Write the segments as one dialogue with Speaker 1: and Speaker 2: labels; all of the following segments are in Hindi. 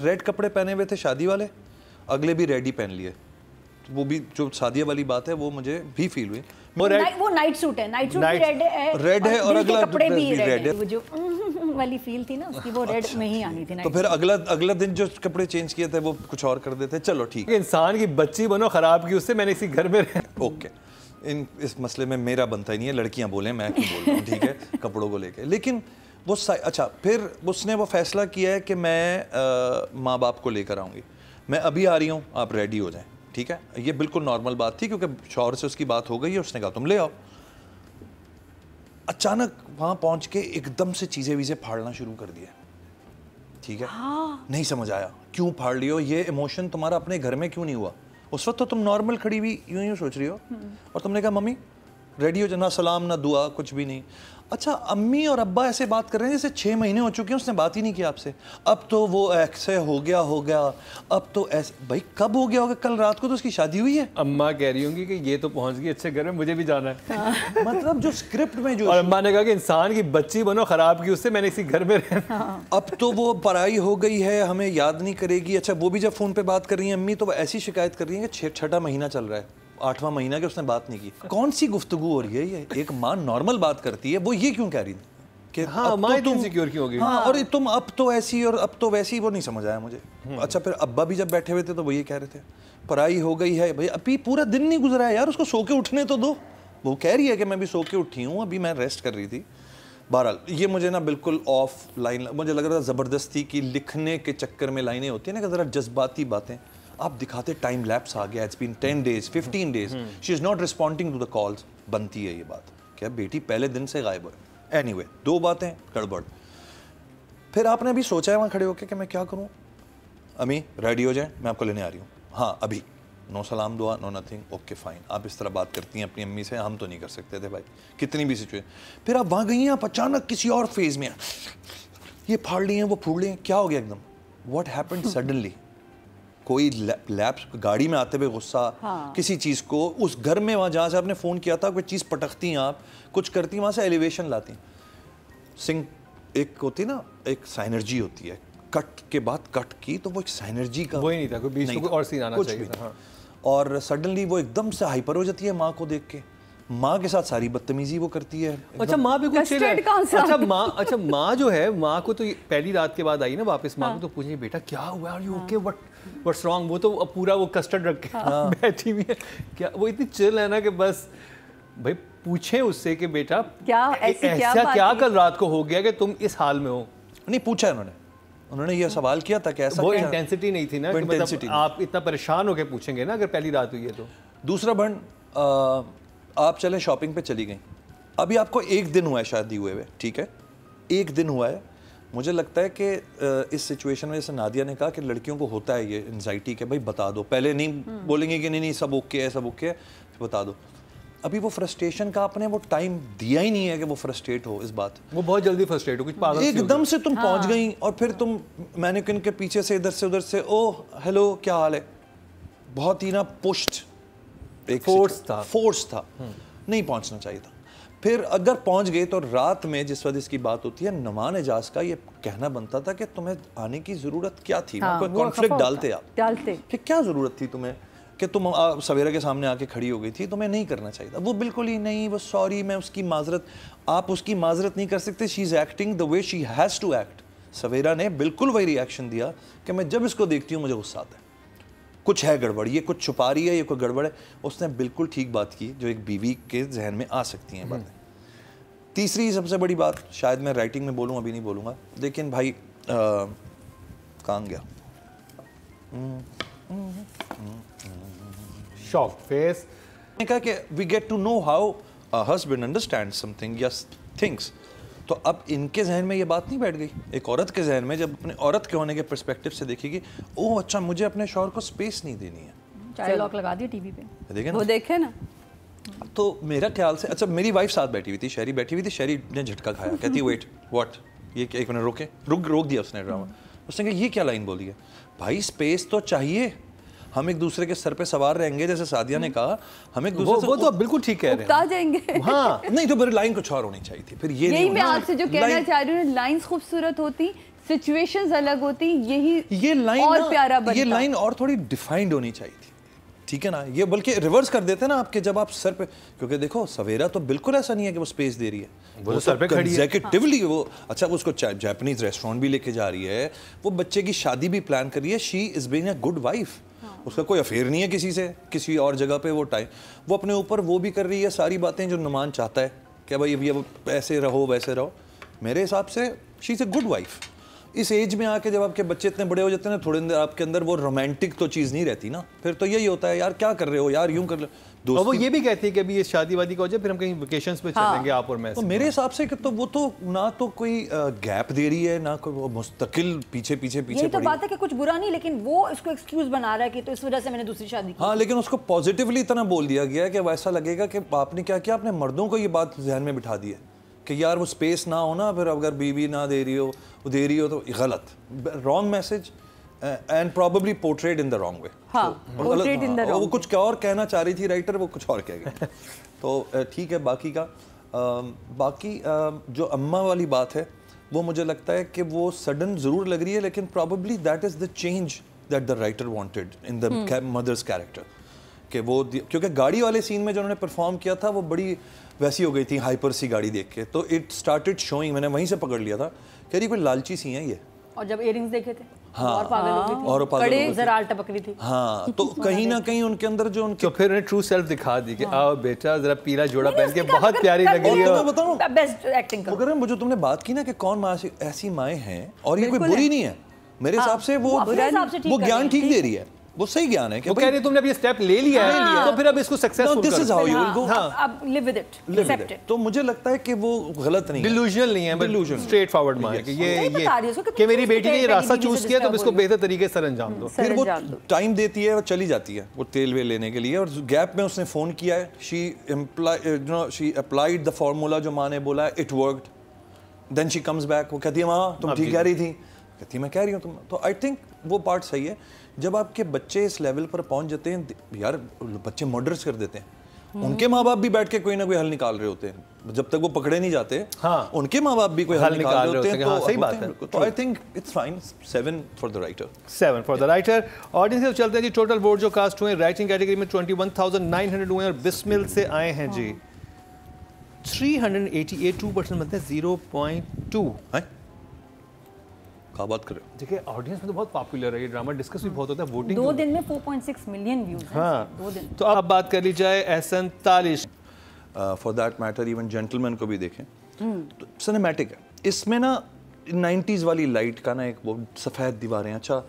Speaker 1: रेड कपड़े पहने हुए थे शादी वाले अगले भी रेड ही पहन लिए। तो वो भी जो शादी वाली बात है वो मुझे भी फील हुई।
Speaker 2: वो रेड
Speaker 3: वो नाइट सूट है। नाइट सूट भी रेड है
Speaker 1: Red है और अगला
Speaker 3: कपड़े भी
Speaker 1: भी
Speaker 3: रेड है।
Speaker 1: है।
Speaker 3: वो जो वाली फील थी ना उसकी वो रेड में ही आनी थी
Speaker 1: तो फिर अगला अगला दिन जो कपड़े चेंज किए थे वो कुछ और कर देते। चलो ठीक।
Speaker 2: कि इंसान की बच्ची बनो खराब की उससे मैंने इसी घर में
Speaker 1: ओके। इन इस मसले में मेरा बनता ही नहीं है। लड़कियाँ बोले मैं क्यों बोल? रहा हूँ ठीक है कपड़ों को लेके। लेकिन वो अच्छा फिर उसने वो फैसला किया है कि मैं माँ बाप को लेकर आऊँगी। मैं अभी आ रही हूँ आप रेडी हो जाएँ ठीक है? ये बिल्कुल नॉर्मल बात थी क्योंकि शौहर से उसकी बात हो गई है उसने कहा तुम ले आओ। अचानक वहाँ पहुँच के एकदम से चीज़ें वीज़ें फाड़ना शुरू कर दिया ठीक है? हाँ। नहीं समझ आया क्यों फाड़ लियो ये इमोशन तुम्हारा अपने घर में क्यों नहीं हुआ? उस वक्त तो तुम नॉर्मल खड़ी हुई यूँ यूँ सोच रही हो। और तुमने कहा मम्मी रेडी हो जा ना सलाम ना दुआ कुछ भी नहीं। अच्छा अम्मी और अब्बा ऐसे बात कर रहे हैं जैसे छः महीने हो चुके हैं उसने बात ही नहीं की आपसे। अब तो वो ऐसे हो गया हो गया। अब तो ऐसे भाई कब हो गया होगा? कल रात को तो उसकी शादी हुई है।
Speaker 2: अम्मा कह रही होंगी कि ये तो पहुँच गई अच्छे घर में मुझे भी जाना है।
Speaker 1: मतलब जो स्क्रिप्ट में जो
Speaker 2: और अम्मा ने कहा कि इंसान की बच्ची बनो खराब की उससे मैंने इसी घर में रहना
Speaker 1: अब तो वो पढ़ाई हो गई है हमें याद नहीं करेगी। अच्छा वो भी जब फ़ोन पे बात कर रही हैं अम्मी तो वो ऐसी शिकायत कर रही हैं कि छः छठा महीना चल रहा है। आठवां महीना कि उसने बात नहीं की। कौन सी गुफ्तगू हो रही है ये? एक माँ नॉर्मल बात करती है वो ये क्यों कह रही थी? कि
Speaker 2: हाँ,
Speaker 1: अब
Speaker 2: माँ
Speaker 1: तो तुम-
Speaker 2: insecure क्यों हो गई?
Speaker 1: हाँ और तुम अब तो ऐसी और अब तो वैसी वो नहीं समझ आया मुझे। अच्छा फिर अब्बा भी जब बैठे हुए थे तो वो ये कह रहे थे पढ़ाई हो गई है भाई अभी पूरा दिन नहीं गुजरा है यार उसको सो के उठने तो दो। वो कह रही है कि मैं भी सो के उठी हूँ अभी मैं रेस्ट कर रही थी। बहरहाल ये मुझे ना बिल्कुल ऑफ़ लाइन मुझे लग रहा था ज़बरदस्ती की लिखने के चक्कर में लाइनें होती हैं ना कि ज़रा जज्बाती बातें। आप दिखाते टाइम लैप्स आ गया it's been ten days fifteen days she is not responding to the calls बनती है ये बात। क्या बेटी पहले दिन से गायब है? एनी anyway, दो बातें गड़बड़। फिर आपने अभी सोचा है वहाँ खड़े होकर कि मैं क्या करूँ? अमी रेडी हो जाए? मैं आपको लेने आ रही हूँ। हाँ अभी। नो सलाम दुआ नो नथिंग ओके फाइन आप इस तरह बात करती हैं अपनी अम्मी से हम तो नहीं कर सकते थे भाई। कितनी भी सिचुएशन फिर आप वहाँ गई हैं आप अचानक किसी और फ़ेज़ में ये फाड़ लिए हैं वो फूड़ लिए हैं। क्या हो गया एकदम? वॉट हैपन सडनली कोई लैब गाड़ी में आते हुए गुस्सा
Speaker 3: हाँ।
Speaker 1: किसी चीज़ को उस घर में वहाँ जहाँ से आपने फ़ोन किया था कोई चीज़ पटकती हैं आप कुछ करती वहाँ से एलिवेशन लाती सिंह एक होती ना एक साइनर्जी होती है। कट के बाद कट की तो वो एक साइनर्जी का
Speaker 2: वही नहीं था, कोई बीच में
Speaker 1: नहीं था,
Speaker 2: और सीन आना
Speaker 1: कुछ
Speaker 2: चाहिए था, हाँ।
Speaker 1: और सडनली वो एकदम से हाइपर हो जाती है माँ को देख के। माँ के साथ सारी बदतमीजी वो करती है।
Speaker 2: अच्छा माँ भी कुछ है? अच्छा माँ अच्छा माँ जो है माँ को तो पहली रात के बाद आई ना वापस माँ को तो पूछे बेटा क्या हुआ? Are you okay what what's wrong वो तो पूरा वो कस्टर्ड रख के बैठी हुई है। क्या वो इतनी चिल है ना कि बस भाई पूछे उससे कि बेटा
Speaker 3: क्या ऐसी क्या
Speaker 2: ऐसा क्या
Speaker 3: है?
Speaker 2: कल रात को हो गया कि तुम इस हाल में हो?
Speaker 1: नहीं पूछा उन्होंने। उन्होंने ये सवाल किया था कि ऐसा
Speaker 2: वो इंटेंसिटी नहीं थी ना कि मतलब आप इतना परेशान होके पूछेंगे ना अगर पहली रात हुई है तो।
Speaker 1: दूसरा बहन अ, आप चले शॉपिंग पे चली गई। अभी आपको एक दिन हुआ है शादी हुए हुए ठीक है? एक दिन हुआ है। मुझे लगता है कि इस सिचुएशन में जैसे नादिया ने कहा कि लड़कियों को होता है ये एनजाइटी के भाई बता दो। पहले नहीं बोलेंगे कि नहीं नहीं सब ओके है सब ओके है फिर बता दो। अभी वो फ्रस्ट्रेशन का आपने वो टाइम दिया ही नहीं है कि वो फ्रस्ट्रेट हो इस बात।
Speaker 2: वो बहुत जल्दी फ्रस्ट्रेट हो कुछ पागल
Speaker 1: एकदम से तुम पहुँच गई और फिर तुम मैनिक्विन के पीछे से इधर से उधर से ओह हेलो क्या हाल है? बहुत ही ना पुष्ट एक
Speaker 2: Force था।
Speaker 1: फोर्स था। नहीं पहुँचना चाहिए था। फिर अगर पहुँच गए तो रात में जिस वजह इसकी बात होती है नमान एजाज का ये कहना बनता था कि तुम्हें आने की ज़रूरत क्या थी?
Speaker 3: हाँ,
Speaker 1: कोई कॉन्फ्लिक्ट डालते आप?
Speaker 3: डालते।
Speaker 1: कि क्या ज़रूरत थी तुम्हें? कि तुम सवेरा के सामने आके खड़ी हो गई थी तुम्हें नहीं करना चाहिए था। वो बिल्कुल ही नहीं वो सॉरी मैं उसकी माजरत आप उसकी माजरत नहीं कर सकते। She is acting the way she has to act Savera ने बिल्कुल वही रिएक्शन दिया कि मैं जब इसको देखती हूँ मुझे गुस्सा आता है। कुछ है गड़बड़ ये कुछ छुपा रही है ये कोई गड़बड़ है। उसने बिल्कुल ठीक बात की जो एक बीवी के जहन में आ सकती हैं बातें। तीसरी सबसे बड़ी बात शायद मैं राइटिंग में बोलूँ अभी नहीं बोलूँगा। लेकिन भाई कहाँ गया।
Speaker 2: Shock face.
Speaker 1: कहा कि we get to know how husband understand something yes things तो अब इनके जहन में ये बात नहीं बैठ गई। एक औरत के जहन में जब अपने औरत के होने के पर्सपेक्टिव से देखेगी ओह अच्छा मुझे अपने शौहर को स्पेस नहीं देनी है।
Speaker 3: चाइल्ड लॉक लगा दिया टीवी पे।
Speaker 1: देखें
Speaker 4: वो
Speaker 1: ना
Speaker 4: देखे ना?
Speaker 1: तो मेरा ख्याल से अच्छा मेरी वाइफ साथ बैठी हुई थी शहरी बैठी हुई थी शहरी ने झटका खाया। कहती वेट व्हाट ये क्या- एक मिनट रोके। रुक रोक दिया उसने ड्रामा उसने कहा ये क्या लाइन बोली है? भाई स्पेस तो चाहिए। हम एक दूसरे के सर पे सवार रहेंगे जैसे सादिया ने कहा हम एक
Speaker 2: वो
Speaker 1: दूसरे
Speaker 2: वो
Speaker 1: से
Speaker 2: तो आप बिल्कुल ठीक कह रहे हैं।
Speaker 4: जाएँगे।
Speaker 2: हाँ।
Speaker 1: नहीं तो मेरी लाइन कुछ और होनी चाहिए थी। फिर ये
Speaker 4: यही
Speaker 1: नहीं
Speaker 4: मैं आपसे जो कहना चाह रही हूँ लाइन खूबसूरत होती सिचुएशंस अलग होती यही
Speaker 1: ये लाइन
Speaker 4: और प्यारा
Speaker 1: ये लाइन और थोड़ी डिफाइंड होनी चाहिए थी। ठीक है ना? ये बल्कि रिवर्स कर देते ना आपके जब आप सर पे क्योंकि देखो सवेरा तो बिल्कुल ऐसा नहीं है कि वो स्पेस दे रही है।
Speaker 2: वो तो सर पे खड़ी है।
Speaker 1: एग्जीक्यूटिवली वो अच्छा वो उसको जापानीज रेस्टोरेंट भी लेके जा रही है वो बच्चे की शादी भी प्लान कर रही है। She is being a good wife उसका कोई अफेयर नहीं है किसी से किसी और जगह पे वो टाइम वो अपने ऊपर वो भी कर रही है सारी बातें जो नुमान चाहता है। कि भाई अभी अब ऐसे रहो वैसे रहो। मेरे हिसाब से she is a good wife इस एज में आके जब आपके बच्चे इतने बड़े हो जाते हैं ना थोड़े आपके अंदर वो रोमांटिक तो चीज़ नहीं रहती ना। फिर तो यही होता है यार क्या कर रहे हो? यार यूँ कर लो।
Speaker 2: और वो ये भी कहती है कि अभी ये शादी वादी का हो जाए फिर हम कहीं वेकेशंस पे चलेंगे आप और मैं
Speaker 1: तो मेरे हिसाब से कि तो वो तो ना तो कोई गैप दे रही है ना कोई वो मुस्तकिल पीछे पीछे पीछे
Speaker 3: तो बात है कि कुछ बुरा नहीं लेकिन वो इसको एक्सक्यूज बना रहा है कि तो इस वजह से मैंने दूसरी शादी की।
Speaker 1: हाँ लेकिन उसको पॉजिटिवली इतना बोल दिया गया है कि वैसा लगेगा कि आपने क्या किया? आपने मर्दों को ये बात जहन में बिठा दी है। कि यार वो स्पेस ना हो ना फिर अगर बीवी ना दे रही हो वो दे रही हो तो गलत। Wrong message and probably portrait in the wrong way वो कुछ क्या और कहना चाह रही थी राइटर वो कुछ और कह गया। तो ठीक है बाकी का अम, बाकी अम, जो अम्मा वाली बात है वो मुझे लगता है कि वो सडन ज़रूर लग रही है लेकिन probably that is the change that the writer wanted in the mother's character कि वो क्योंकि गाड़ी वाले सीन में जो उन्होंने परफॉर्म किया था वो बड़ी वैसी हो गई थी हाइपर सी गाड़ी देख के। तो इट स्टार्टेड शोइंग मैंने वहीं से पकड़ लिया था। कह रही कोई लालची सी है ये?
Speaker 3: और जब इयरिंग्स देखे थे
Speaker 1: हाँ।
Speaker 3: और पागल हो गई थी।
Speaker 1: और वो पागल हो थी।
Speaker 3: टपक रही थी।
Speaker 1: हाँ तो कहीं ना कहीं उनके अंदर जो उनके
Speaker 2: तो फिर उन्हें ट्रू सेल्फ दिखा दी कि आओ बेटा जरा पीला जोड़ा पहन के बहुत प्यारी लग रही हो।
Speaker 1: बताऊँ?
Speaker 3: बेस्ट एक्टिंग
Speaker 1: मगर वो जो तुमने बात की ना कि कौन माँ ऐसी माएँ हैं और ये कोई बुरी नहीं है। मेरे हिसाब से वो
Speaker 3: वो अपने हिसाब से
Speaker 1: वो
Speaker 3: कर
Speaker 1: ज्ञान ठीक
Speaker 3: है,
Speaker 1: दे रही है। वो सही ज्ञान है कि
Speaker 2: वो कह रही है, तुमने अब ये स्टेप ले लिया है तो फिर अब इसको successful
Speaker 1: this is how you will
Speaker 3: हाँ,
Speaker 1: गो
Speaker 3: अब- अब live with it accept it
Speaker 1: तो मुझे लगता है कि वो गलत नहीं है।
Speaker 2: डिल्यूजनल नहीं है
Speaker 1: Delusional.
Speaker 2: स्ट्रेट फॉरवर्ड मान कि ये ये
Speaker 3: कि
Speaker 2: मेरी बेटी ने ये रास्ता चूज़ किया तो अब इसको बेहतर तरीके से अंजाम दो।
Speaker 1: फिर वो टाइम देती है और चली जाती है वो तेल वेल लेने के लिए। और गैप में उसने फ़ोन किया है। She know she applied the formula जो माँ ने बोला it worked then she comes back वो कहती है माँ तुम ठीक कह रही थी। कहती मैं कह रही हूँ तुम तो आई थिंक वो पार्ट सही है। जब आपके बच्चे इस लेवल पर पहुँच जाते हैं यार बच्चे मर्डर्स कर देते हैं। उनके माँ बाप भी बैठ के कोई ना कोई हल निकाल रहे होते हैं। जब तक वो पकड़े नहीं जाते
Speaker 2: हाँ।
Speaker 1: उनके माँ बाप भी कोई हल निकाल निकाल रहे होते हैं।
Speaker 2: हाँ,
Speaker 1: तो
Speaker 2: सही बात
Speaker 1: है। तो I think it's fine seven for the writer
Speaker 2: seven for the writer audience के चलते हैं जी टोटल वोट जो कास्ट हुए राइटिंग कैटेगरी में 21,900 हुए और बिस्मिल से आए हैं जी। 388 टू परसेंट बनते हैं 0.2
Speaker 1: हैं बात कर रहे हो।
Speaker 2: देखिए ऑडियंस में तो बहुत पॉपुलर है ये ड्रामा डिस्कस भी बहुत होता है वोटिंग
Speaker 3: दो दिन में 4.6 मिलियन व्यूज़
Speaker 2: हाँ।
Speaker 3: दो दिन।
Speaker 2: तो अब बात कर ली जाए Ehsan Talish
Speaker 1: for that matter even gentleman को भी देखें। तो सिनेमैटिक है। इसमें ना 90s वाली लाइट का ना एक वो सफ़ेद दीवारें अच्छा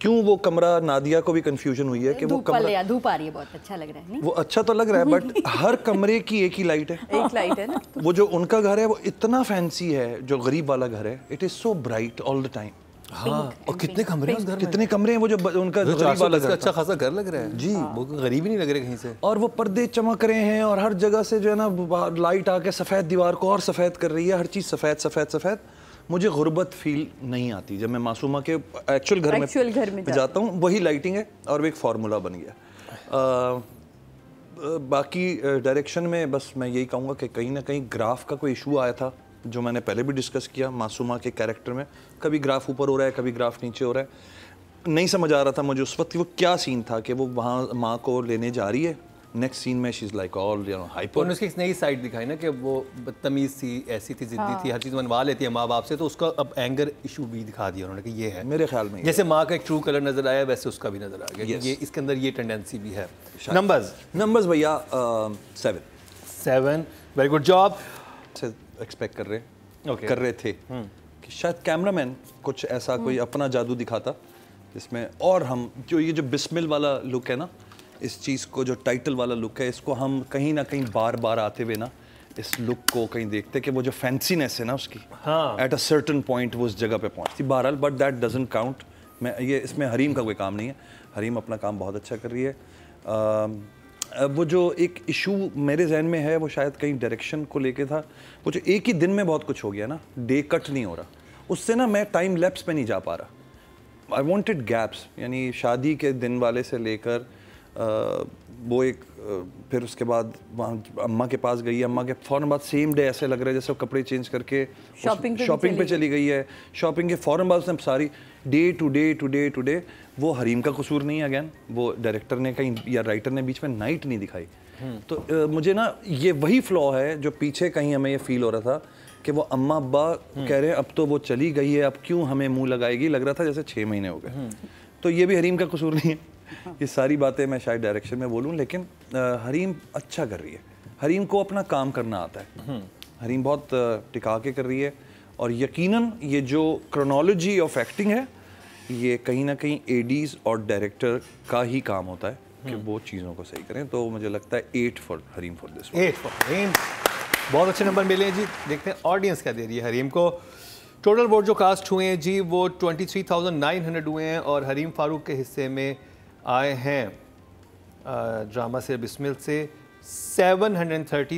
Speaker 1: क्यों वो कमरा नादिया को भी कंफ्यूजन हुई है कि वो
Speaker 3: धूप
Speaker 1: कमरा
Speaker 3: धूप आ रही है बहुत अच्छा लग रहा है नहीं?
Speaker 1: वो अच्छा तो लग रहा है बट हर कमरे की एक ही लाइट है।
Speaker 4: एक लाइट है ना?
Speaker 1: वो जो उनका घर है वो इतना फैंसी है जो गरीब वाला घर है it is so bright all the time
Speaker 2: हाँ और कितने कमरे हैं उस घर
Speaker 1: कितने कमरे हैं वो जो ब- उनका
Speaker 2: जो
Speaker 1: गरीब वाला घर
Speaker 2: अच्छा खासा घर लग रहा है। जी। वो गरीब ही नहीं लग रहे कहीं से।
Speaker 1: और वो पर्दे चमक रहे हैं और हर जगह से जो है ना लाइट आके सफ़ेद दीवार को और सफ़ेद कर रही है हर चीज़ सफ़ेद सफ़ेद सफ़ेद। मुझे गुर्बत फील नहीं आती जब मैं मासूमा के एक्चुअल घर में
Speaker 4: घर में
Speaker 1: जाता हूँ वही लाइटिंग है और वो एक फार्मूला बन गया। बाकी डायरेक्शन में बस मैं यही कहूँगा कि कहीं ना कहीं ग्राफ का कोई इशू आया था जो मैंने पहले भी डिस्कस किया मासूमा के कैरेक्टर में। कभी ग्राफ ऊपर हो रहा है कभी ग्राफ नीचे हो रहा है। नहीं समझ आ रहा था मुझे उस वक्त वो क्या सीन था कि वो वहाँ माँ को लेने जा रही है। नेक्स्ट सीन में she is like all you know hyper
Speaker 2: उसकी एक नई साइड दिखाई ना कि वो बदतमीज थी ऐसी थी जिद्दी हाँ। थी हर चीज़ मनवा लेती है माँ बाप से तो उसका अब एंगर इशू भी दिखा दिया उन्होंने कि ये है।
Speaker 1: मेरे ख्याल में
Speaker 2: जैसे माँ का एक ट्रू कलर नज़र आया वैसे उसका भी नज़र आ गया
Speaker 1: Yes.
Speaker 2: ये इसके अंदर ये टेंडेंसी भी है। नंबर्स
Speaker 1: नंबर्स भैया seven
Speaker 2: seven very good job
Speaker 1: से एक्सपेक्ट कर रहे
Speaker 2: Okay.
Speaker 1: कर रहे थे कि शायद कैमरामैन कुछ ऐसा कोई अपना जादू दिखाता जिसमें और हम जो ये जो बिस्मिल वाला लुक है ना इस चीज़ को जो टाइटल वाला लुक है इसको हम कहीं ना कहीं बार बार आते हुए ना इस लुक को कहीं देखते कि वो जो फैंसीनेस है ना उसकी
Speaker 2: हाँ।
Speaker 1: एट अ सर्टन पॉइंट वो उस जगह पे पहुँचती। बहरहाल बट दैट डजेंट काउंट मैं ये इसमें हरीम का कोई काम नहीं है। हरीम अपना काम बहुत अच्छा कर रही है। अब वो जो एक इशू मेरे जहन में है वो शायद कहीं डायरेक्शन को लेके था। वो जो एक ही दिन में बहुत कुछ हो गया ना डे कट नहीं हो रहा। उससे ना मैं टाइम लैप्स पे नहीं जा पा रहा। आई वॉन्टेड गैप्स यानी शादी के दिन वाले से लेकर वो एक फिर उसके बाद वहाँ अम्मा के पास गई अम्मा के फ़ौर बाद सेम डे ऐसे लग रहा है जैसे वो कपड़े चेंज करके
Speaker 3: शॉपिंग
Speaker 1: शॉपिंग पे
Speaker 3: चली
Speaker 1: चली गई। है। शॉपिंग के फ़ौर बाद उसने सारी day to day to day to day वो हरीम का कसूर नहीं है अगेन वो डायरेक्टर ने कहीं या राइटर ने बीच में नाइट नहीं दिखाई। तो अ, मुझे ना ये वही फ्लॉ है जो पीछे कहीं हमें ये फील हो रहा था कि वो अम्मा अब्बा कह रहे हैं अब तो वो चली गई है अब क्यों हमें मुँह लगाएगी? लग रहा था जैसे छः महीने हो गए। तो ये भी हरीम का कसूर नहीं है। ये सारी बातें मैं शायद डायरेक्शन में बोलूँ लेकिन हरीम अच्छा कर रही है। हरीम को अपना काम करना आता है। हरीम बहुत टिका के कर रही है और यकीनन ये जो क्रोनोलॉजी ऑफ़ एक्टिंग है ये कहीं ना कहीं एडीज और डायरेक्टर का ही काम होता है कि वो चीज़ों को सही करें। तो मुझे लगता है eight for Hareem for this
Speaker 2: eight for Hareem. बहुत अच्छे नंबर मिले हैं जी। देखते हैं ऑडियंस क्या दे रही है हरीम को। टोटल वोट जो कास्ट हुए हैं जी वो 23,900 हुए हैं और हरीम फारूक के हिस्से में आए हैं। ड्रामा से बिस्मिल से 730